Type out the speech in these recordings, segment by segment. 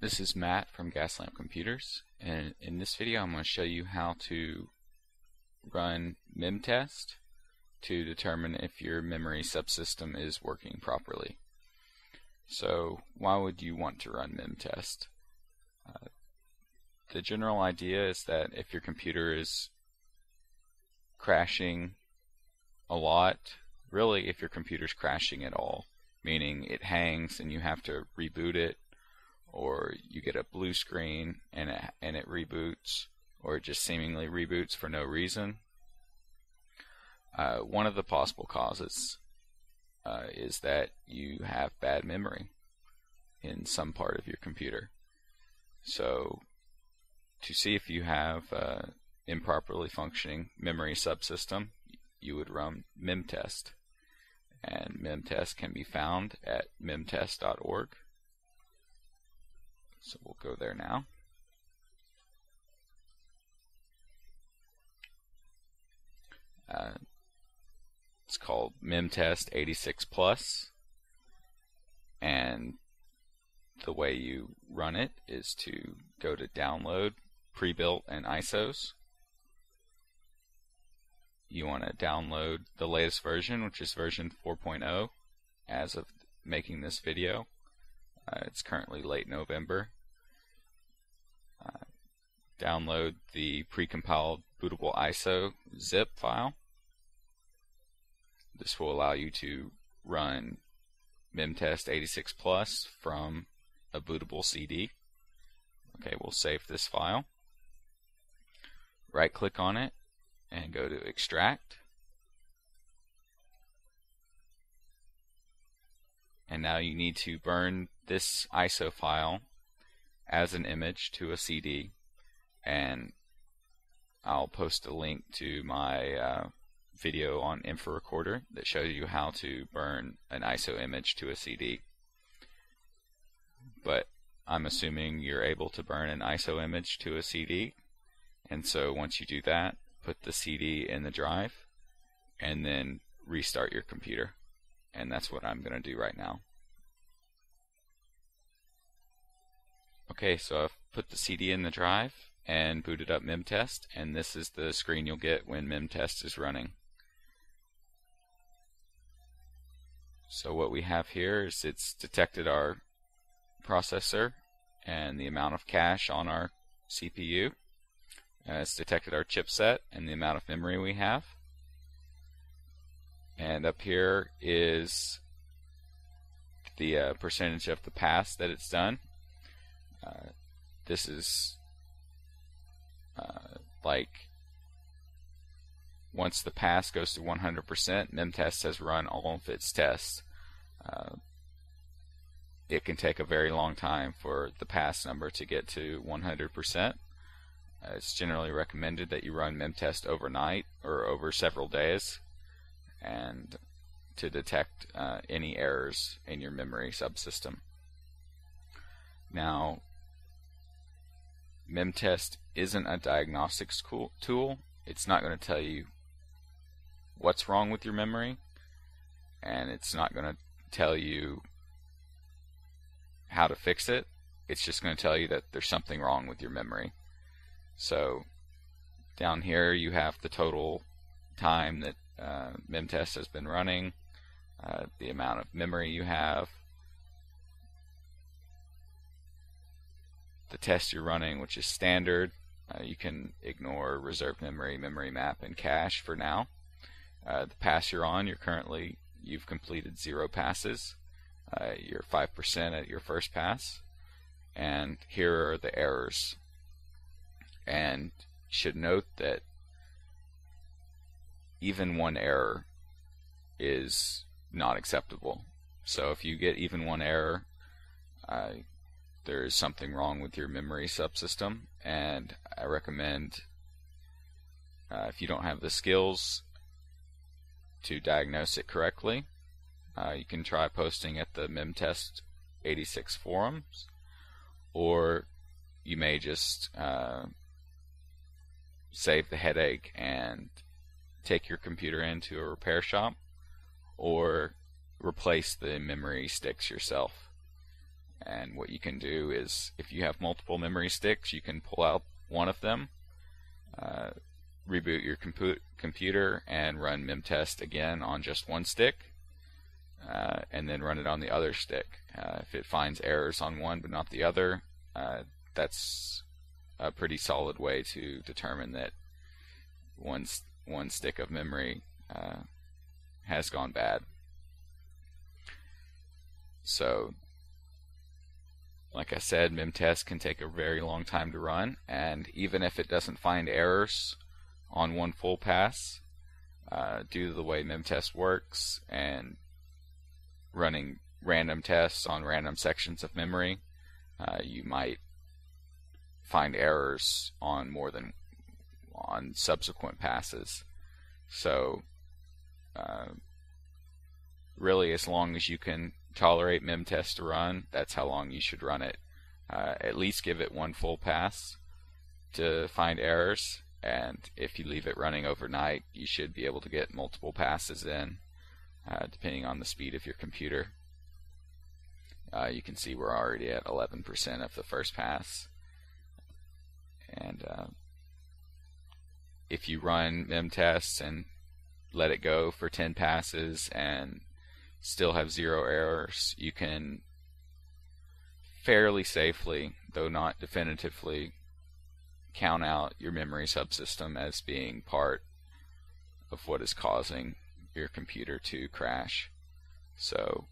This is Matt from Gaslamp Computers and in this video I'm going to show you how to run memtest to determine if your memory subsystem is working properly. So why would you want to run memtest? Uh, the general idea is that if your computer is crashing a lot, really if your computer's crashing at all, meaning it hangs and you have to reboot it or you get a blue screen and it, and it reboots, or it just seemingly reboots for no reason. Uh, one of the possible causes uh, is that you have bad memory in some part of your computer. So, to see if you have uh, improperly functioning memory subsystem, you would run memtest. And memtest can be found at memtest.org. So we'll go there now. Uh, it's called memtest 86 plus and the way you run it is to go to download pre-built and ISOs you want to download the latest version which is version 4.0 as of making this video uh, it's currently late November. Download the precompiled bootable ISO zip file. This will allow you to run memtest 86 plus from a bootable CD. Okay, we'll save this file. Right click on it and go to extract. and now you need to burn this ISO file as an image to a CD and I'll post a link to my uh, video on InfraRecorder that shows you how to burn an ISO image to a CD but I'm assuming you're able to burn an ISO image to a CD and so once you do that put the CD in the drive and then restart your computer. And that's what I'm going to do right now. Okay, so I've put the CD in the drive and booted up memtest, and this is the screen you'll get when memtest is running. So what we have here is it's detected our processor and the amount of cache on our CPU. Uh, it's detected our chipset and the amount of memory we have and up here is the uh, percentage of the pass that it's done. Uh, this is uh, like once the pass goes to 100%, memtest has run all of its tests. Uh, it can take a very long time for the pass number to get to 100%. Uh, it's generally recommended that you run memtest overnight or over several days and to detect uh, any errors in your memory subsystem. Now, memtest isn't a diagnostics tool. It's not going to tell you what's wrong with your memory, and it's not going to tell you how to fix it. It's just going to tell you that there's something wrong with your memory. So, down here you have the total time that uh, memtest has been running, uh, the amount of memory you have, the test you're running, which is standard. Uh, you can ignore reserved memory, memory map, and cache for now. Uh, the pass you're on, you're currently you've completed zero passes. Uh, you're five percent at your first pass, and here are the errors. And should note that even one error is not acceptable. So if you get even one error, uh, there is something wrong with your memory subsystem, and I recommend uh, if you don't have the skills to diagnose it correctly, uh, you can try posting at the memtest 86 forums, or you may just uh, save the headache and take your computer into a repair shop or replace the memory sticks yourself. And what you can do is, if you have multiple memory sticks, you can pull out one of them, uh, reboot your compu- computer, and run memtest again on just one stick, uh, and then run it on the other stick. Uh, if it finds errors on one but not the other, uh, that's a pretty solid way to determine that one one stick of memory uh, has gone bad. So, like I said, memtest can take a very long time to run, and even if it doesn't find errors on one full pass, uh, due to the way memtest works and running random tests on random sections of memory, uh, you might find errors on more than on subsequent passes. So, uh, really, as long as you can tolerate memtest to run, that's how long you should run it. Uh, at least give it one full pass to find errors, and if you leave it running overnight, you should be able to get multiple passes in, uh, depending on the speed of your computer. Uh, you can see we're already at 11% of the first pass. And uh, if you run memtests and let it go for 10 passes and still have zero errors, you can fairly safely, though not definitively, count out your memory subsystem as being part of what is causing your computer to crash. So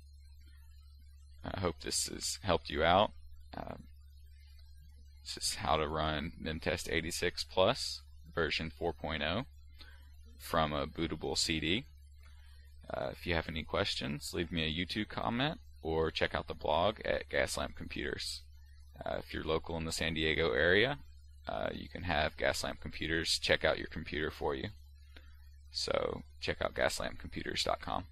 I hope this has helped you out. Um, this is how to run Memtest 86 Plus version 4.0 from a bootable CD. Uh, if you have any questions, leave me a YouTube comment or check out the blog at Gaslamp Computers. Uh, if you're local in the San Diego area, uh, you can have Gaslamp Computers check out your computer for you. So check out gaslampcomputers.com.